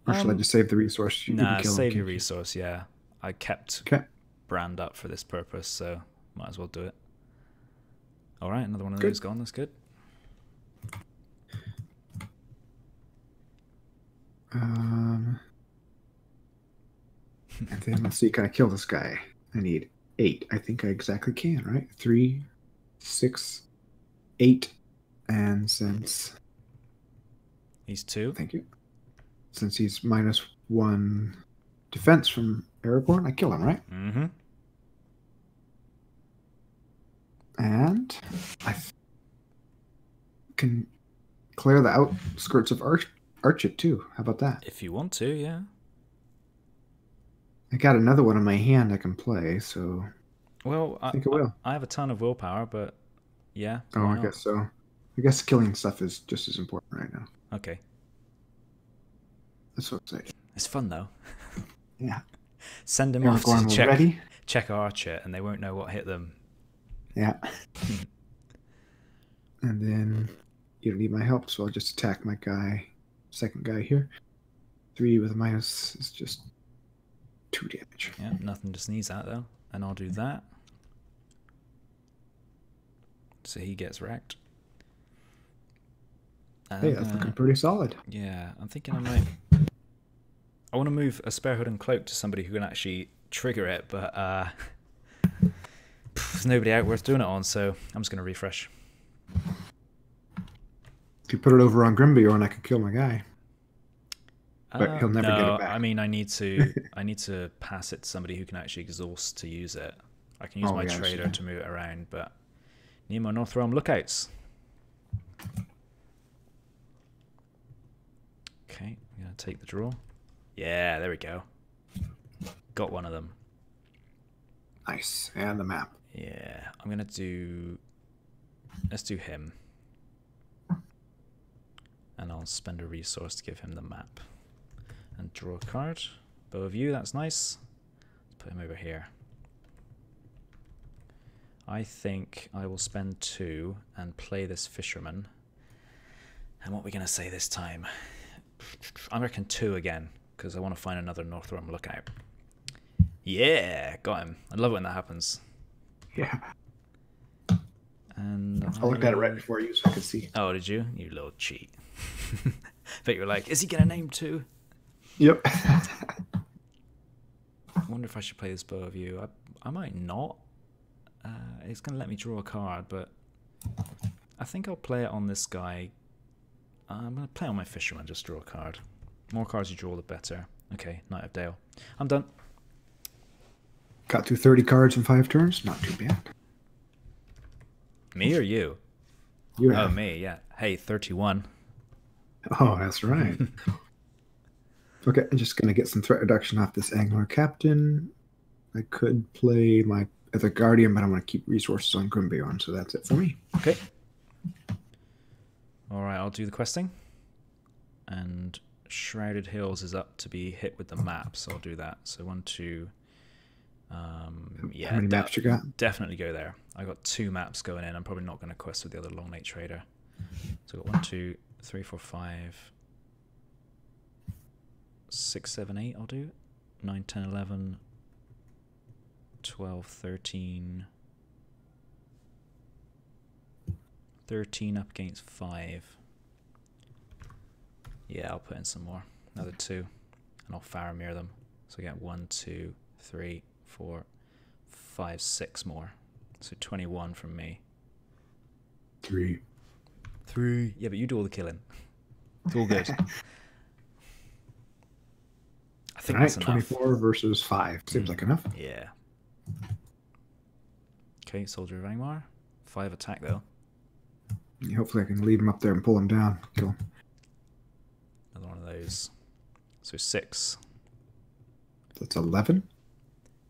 Or shall I Um, just save the resource? You can Nah, kill him, save your resource. Yeah, I kept Okay. Brand up for this purpose, so might as well do it. All right, another one of Good. those gone. That's good. Um, and then let's see, can I kill this guy? I need eight. I think I exactly can, right? Three, six, eight. And since, He's two. thank you. Since he's minus one defense from Aragorn, I kill him, right? Mm-hmm. And I can clear the outskirts of Arch- Archet too. How about that? If you want to, yeah. I got another one in my hand I can play, so Well, I, I think I will. I have a ton of willpower, but yeah. Oh, I not? guess so. I guess killing stuff is just as important right now. Okay. That's so exciting. It's fun though. Yeah. Send them off to check ready? check Archet, and they won't know what hit them. Yeah. and then you don't need my help, so I'll just attack my guy, second guy here. Three with a minus is just two damage. Yeah, nothing just needs that though, and I'll do that. So he gets wrecked. And Hey, that's gonna- looking pretty solid. Yeah, I'm thinking I might. I want to move a spare hood and cloak to somebody who can actually trigger it, but uh, there's nobody out worth doing it on, so I'm just going to refresh. If you put it over on Grimbeorn, I could kill my guy. But he'll um, never get it no, back. I mean, I need to. I need to pass it to somebody who can actually exhaust to use it. I can use Oh, my yeah, I see. trader to move it around, but need my North Realm lookouts. Okay, I'm gonna take the draw. Yeah, there we go. Got one of them. Nice. And the map. Yeah, I'm gonna do. Let's do him, and I'll spend a resource to give him the map, and draw a card. Bow of Yew, that's nice. Let's put him over here. I think I will spend two and play this fisherman. And what are we gonna say this time? I'm reckon two again because I want to find another North Realm lookout. Yeah, got him. I love when that happens. Yeah. And I looked at it right before you so I could see. Oh, did you? You little cheat. but you were like, is he gonna name two? Yep. I wonder if I should play this bow of yew. I I might not. Uh, it's gonna let me draw a card, but I think I'll play it on this guy. Uh, I'm gonna play on my fisherman. Just draw a card. More cards you draw, the better. Okay, Knight of Dale. I'm done. Got through 30 cards in five turns. Not too bad. Me or you? You Oh, me. Yeah. Hey, thirty-one. Oh, that's right. okay, I'm just gonna get some threat reduction off this Angmar Captain. I could play my other Guardian, but I want to keep resources on Grimbeorn, so that's it for me. Okay. All right, I'll do the questing. And Shrouded Hills is up to be hit with the map, so I'll do that. So one, two. Um, yeah, How many maps you got? definitely go there. I got two maps going in. I'm probably not going to quest with the other Long Lake Trader. So I got one, two, three, four, five, six, seven, eight. I'll do 9, 10, 11, 12, 13. 13 up against 5. Yeah, I'll put in some more. Another 2. And I'll Faramir them. So I get one, two, three, four, five, six more. So 21 from me. Three. 3. Yeah, but you do all the killing. It's all good. I think right, that's enough. 24 versus five. Seems hmm. like enough. Yeah. Okay, Soldier of Angmar. 5 attack though. Hopefully, I can leave him up there and pull him down. Kill him. Another one of those. So 6. That's 11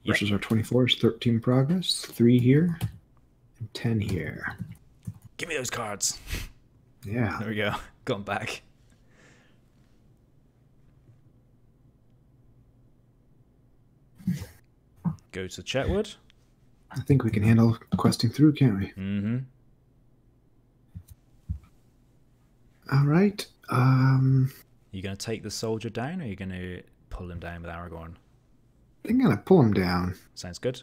Yep. versus our 24 is 13 progress. Three here and 10 here. Give me those cards. Yeah. There we go. Gone back. Go to Chetwood. I think we can handle questing through, can't we? Mm-hmm. All right. Um, You gonna take the soldier down, or you gonna pull him down with Aragorn? I think I'm gonna pull him down. Sounds good.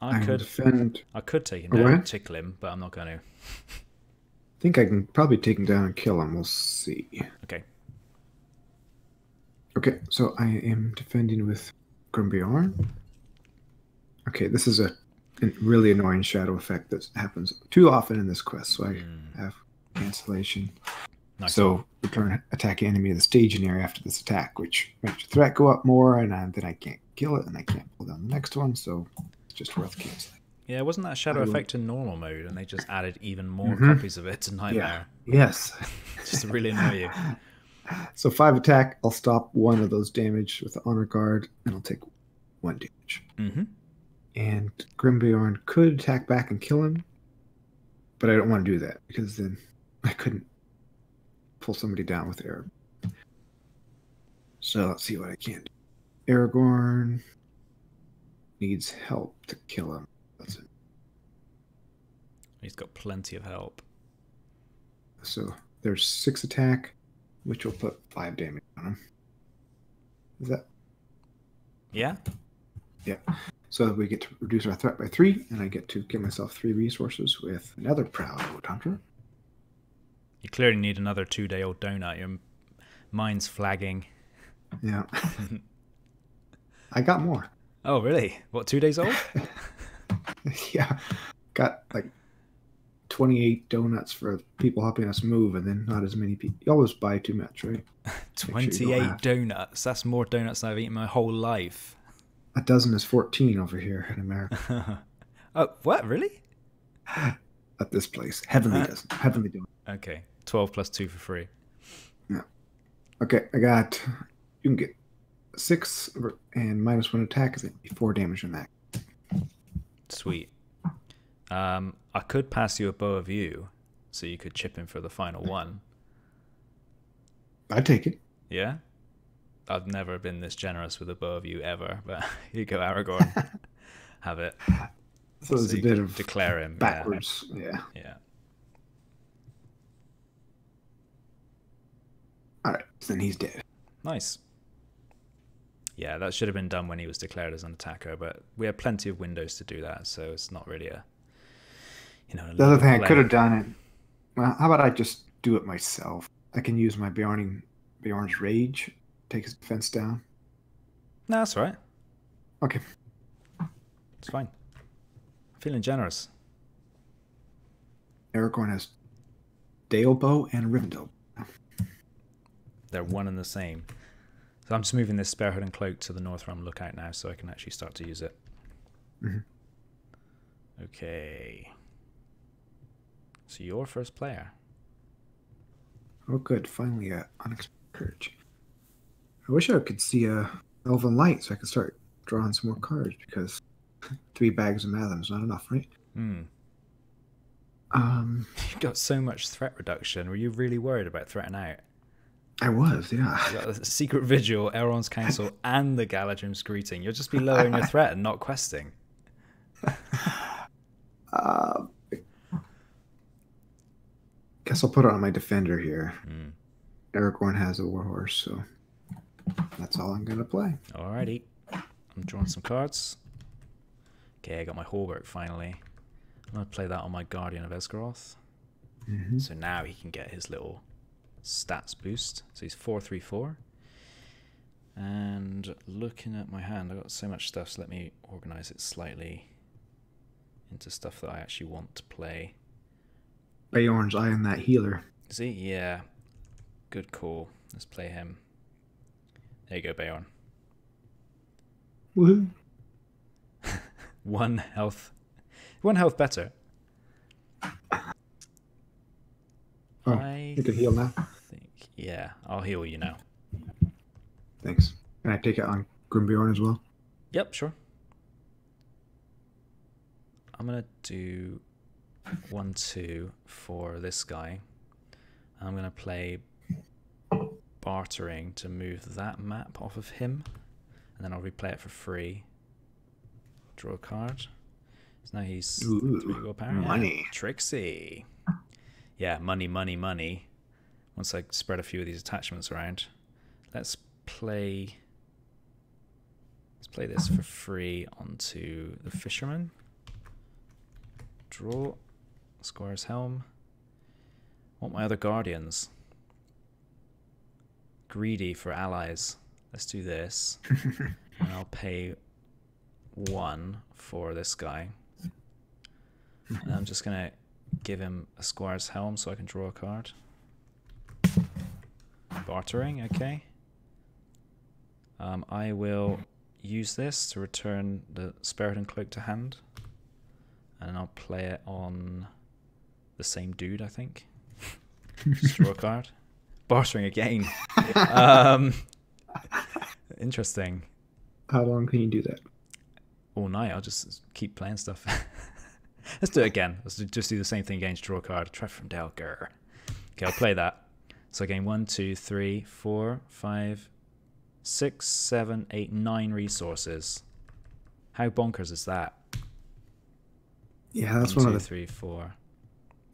I gonna could, defend. I could take him down, ahead. and tickle him, but I'm not going to. think I can probably take him down and kill him. We'll see. Okay. Okay, so I am defending with Grimbeorn. Okay, this is a, a really annoying shadow effect that happens too often in this quest, so I Mm, have cancellation. nice. So return attack enemy of the staging area after this attack, which makes your threat go up more, and uh, then I can't kill it, and I can't pull down the next one, so it's just worth canceling. yeah, wasn't that a shadow I will- effect in normal mode, and they just added even more Mhm. copies of it to Nightmare, Yes. just to really annoy you. So five attack, I'll stop one of those damage with the honor guard, and I'll take one damage. hmm And Grimbeorn could attack back and kill him, but I don't want to do that because then I couldn't pull somebody down with Aragorn. So let's see what I can do. Aragorn needs help to kill him. That's it. He's got plenty of help. So there's six attack, which will put five damage on him. Is that Yeah. Yeah. So we get to reduce our threat by three, and I get to give myself three resources with another proud wood hunter. You clearly need another two-day-old donut. Your mind's flagging. Yeah. I got more. Oh, really? What? Two days old? yeah. Got like 28 donuts for people helping us move, and then not as many people. You always buy too much, right? sure you don't Twenty-eight have- donuts. That's more donuts than I've eaten my whole life. A dozen is 14 over here in America oh, what? Really? at this place. Heavenly dozen. Heavenly donut. Okay. Twelve plus two for free. Yeah. Okay, I got. You can get six and minus one attack is it four damage on that. Sweet. Um, I could pass you a bow of yew, so you could chip in for the final one. I take it. Yeah. I've never been this generous with a bow of yew ever, but you go, Aragorn. Have it. So it's So a bit of declare him. yeah. backwards. Yeah. Yeah. All right. Then he's dead. Nice. Yeah, that should have been done when he was declared as an attacker, but we have plenty of windows to do that, so it's not really a you know. The other thing I could have done it. Well, how about I just do it myself? I can use my Beorn Beorn's rage, take his defense down. No, that's all right. Okay. It's fine. I'm feeling generous. Aragorn has Dale bow and Rivendell. They're one and the same. So I'm just moving this Sparehood and Cloak to the North Realm lookout now so I can actually start to use it. Mhm. Okay. So your first player. Oh, good. Finally, a unexpected courage. I wish I could see a Elven Light so I could start drawing some more cards because three bags of Mathom is not enough, right? Hmm. Um, You've got so much threat reduction. Were you really worried about threatening out? I was, yeah. You got the Secret Vigil, Elrond's Council, and the Galadriel's Greeting. You'll just be lowering your threat and not questing. Uh, guess I'll put it on my defender here. Hmm. Aragorn has a warhorse, so that's all I'm gonna play. Alrighty. I'm drawing some cards. Okay, I got my Hallberg finally. I'm going to play that on my Guardian of Esgaroth. Mhm. So now he can get his little stats boost. So he's 434. And looking at my hand, I've got so much stuff, so let me organize it slightly into stuff that I actually want to play. Beorn's eye on that healer. Is he? Yeah. Good call. Let's play him. There you go, Beorn. Woohoo! One health. One health better. Oh, I you can heal now. think. Yeah, I'll heal you now. Thanks. Can I take it on Grimbeorn as well? Yep, sure. I'm gonna do one two for this guy. I'm gonna play bartering to move that map off of him, and then I'll replay it for free. Draw a card. So now he's Ooh, three willpower. money. Trixie. Yeah, money, money, money. Once I spread a few of these attachments around, let's play. Let's play this for free onto the fisherman. Draw. Squire's helm. want my other guardians? Greedy for allies. Let's do this. and I'll pay one for this guy. And I'm just gonna give him a squire's helm so I can draw a card. Bartering, okay. Um, I will use this to return the Spirit and Cloak to hand. And I'll play it on the same dude, I think. A card. Bartering again. um, interesting. How long can you do that? All night, I'll just keep playing stuff. Let's do it again. Let's just do the same thing again. Draw a card. Try from Delger. Okay, I'll play that. So I gain one, two, three, four, five, six, seven, eight, nine resources. How bonkers is that? Yeah, that's one, one, two, of the three, four.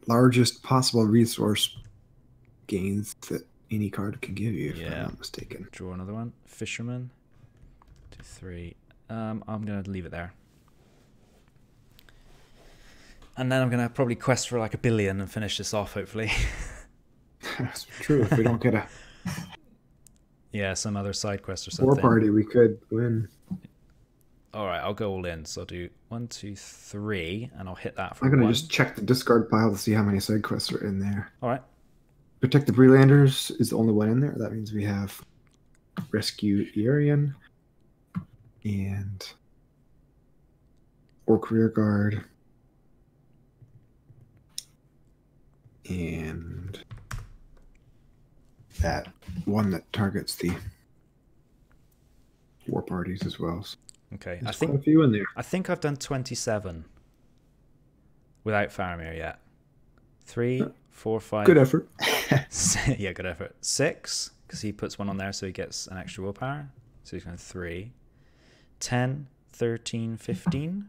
Largest possible resource gains that any card can give you, if Yeah. I'm not mistaken. Draw another one. Fisherman. Two, three. Um, I'm gonna leave it there. And then I'm gonna probably quest for like a billion and finish this off, hopefully. That's true. If we don't get a yeah, some other side quest or something. war party, we could win. All right, I'll go all in. So I'll do one, two, three, and I'll hit that for I'm gonna one. just check the discard pile to see how many side quests are in there. All right. Protect the Breelanders is the only one in there. That means we have Rescue Iarion and Orc Rear Guard and that one that targets the war parties as well. So Okay. I think quite a few in there. I think I've done 27 without Faramir yet. Three, four, five. Good effort. yeah, good effort. Six, because he puts one on there so he gets an extra willpower. So he's going three. 10, 13, 15.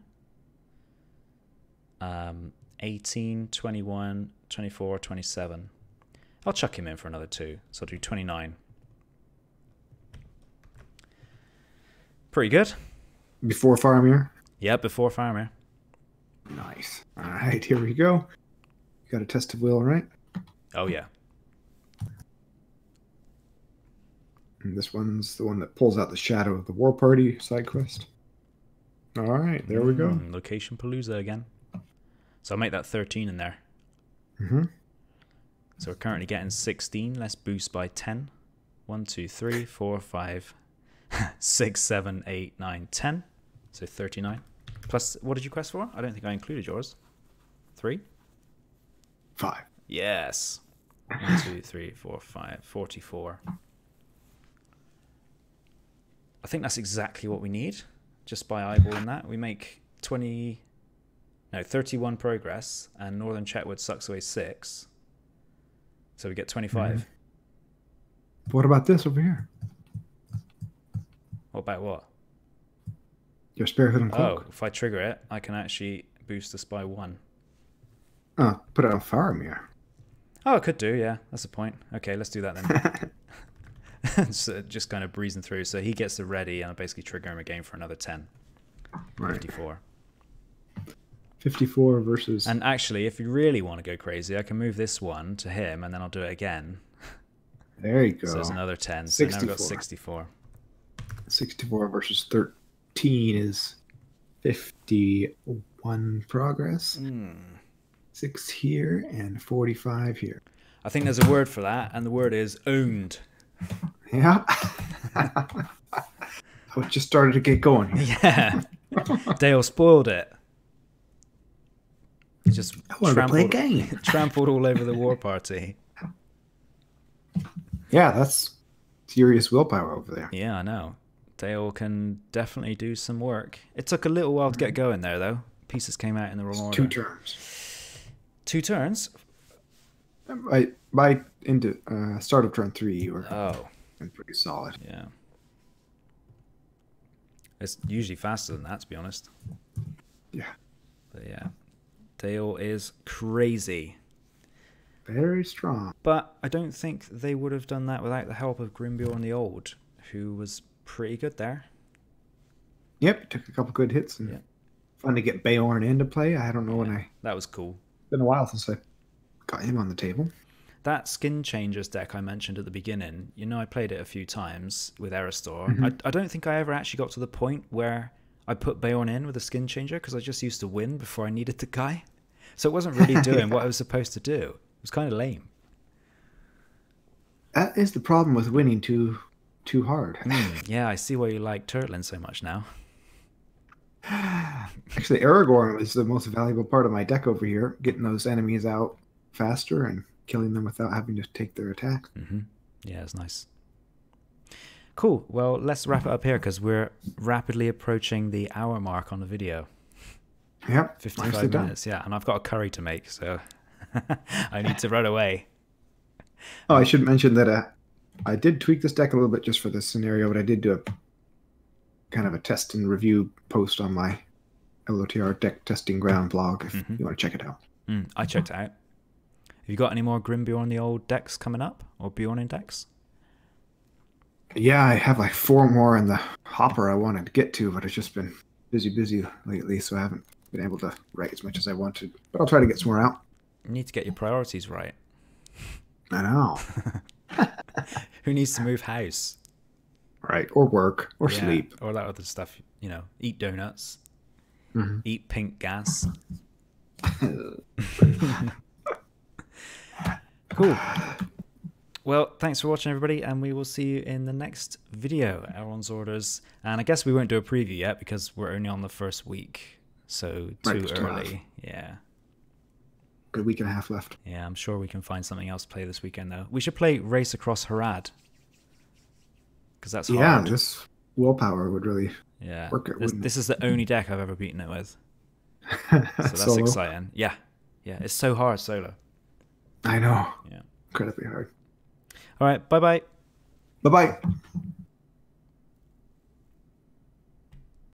Um, 18, 21, 24, 27. I'll chuck him in for another two. So I'll do 29. Pretty good. Before Faramir. Yeah, before Faramir. Nice. All right, here we go. You got a test of will, right? Oh, yeah. And this one's the one that pulls out the shadow of the war party side quest. All right, there we go. Mm, location Palooza again. So I'll make that 13 in there. hmm So we're currently getting 16. Let's boost by 10. 1, 2, 3, 4, 5, 6, 7, 8, 9, 10. So 39. Plus, what did you quest for? I don't think I included yours. 3? Five. Yes. 1, 2, 3, 4, 5, 44. I think that's exactly what we need. Just by eyeballing that, we make 20, no, 31 progress, and Northern Chetwood sucks away 6. So we get 25. Mm-hmm. What about this over here? What about what? Your spare hood and Oh, cloak. if I trigger it, I can actually boost this by 1. Oh, put it on Faramir. Oh, I could do, yeah. That's a point. Okay, let's do that then. so just kind of breezing through. So he gets the ready, and I basically trigger him again for another 10. right. 54. 54 versus. And actually, if you really want to go crazy, I can move this one to him, and then I'll do it again. there you go. So there's another 10. So now we've got 64. 64. 64 versus 13 is 51 progress. Hmm. Six here and 45 here. I think there's a word for that, and the word is owned. Yeah. I just started to get going here. Yeah. Dale spoiled it. He Just I play a trampled, trampled all over the war party. Yeah, that's serious willpower over there. Yeah, I know. Dale can definitely do some work. It took a little while to get going there, though. Pieces came out in the wrong order. Two turns. Two turns. By, by into uh, start of turn three, you were Oh, pretty solid. yeah. It's usually faster than that, to be honest. Yeah. But yeah, Dale is crazy. Very strong. But I don't think they would have done that without the help of Grimbeorn the Old, who was pretty good there. Yep, took a couple good hits and Yeah. fun to get Beorn into play. I don't know when I That was cool. been a while since I got him on the table. that skin changers deck I mentioned at the beginning, you know, I played it a few times with Erestor. Mhm. I, I don't think I ever actually got to the point where I put Beorn in with a skin changer because I just used to win before I needed the guy. So it wasn't really doing what I was supposed to do. It was kind of lame. That is the problem with winning too too hard. Mm, yeah, I see why you like Turtlin so much now. Actually, Aragorn was the most valuable part of my deck over here, getting those enemies out faster and killing them without having to take their attack. hmm Yeah, it's nice. Cool. Well, let's wrap it up here because we're rapidly approaching the hour mark on the video. Yep, 55 nicely done. minutes, yeah. And I've got a curry to make, so I need to run away. Oh, I should mention that uh, I did tweak this deck a little bit just for this scenario, but I did do a kind of a test and review post on my LOTR deck testing ground blog if Mhm. you want to check it out. Mm, I checked it out. Have you got any more Grimbeorn the old decks coming up? Or Bjorn in decks? Yeah, I have like four more in the hopper I wanted to get to, but it's just been busy, busy lately, so I haven't been able to write as much as I wanted. But I'll try to get some more out. You need to get your priorities right. I know. Who needs to move house? Right. Or work or Yeah, sleep. Or that other stuff, you know, eat donuts, Mhm. eat pink gas. Cool. Well, thanks for watching, everybody, and we will see you in the next video. Elrond's orders, and I guess we won't do a preview yet because we're only on the first week, so too have- early. Yeah, Good week and a half left. yeah. I'm sure we can find something else to play this weekend, though. We should play Race Across Harad because that's Yeah, hard. just willpower would really yeah. work it, This, this is the only deck I've ever beaten it with, so that's solo. exciting. Yeah, yeah. It's so hard solo. I know. Yeah. Incredibly hard. All right. Bye bye. Bye bye.